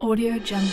Audio Jungle.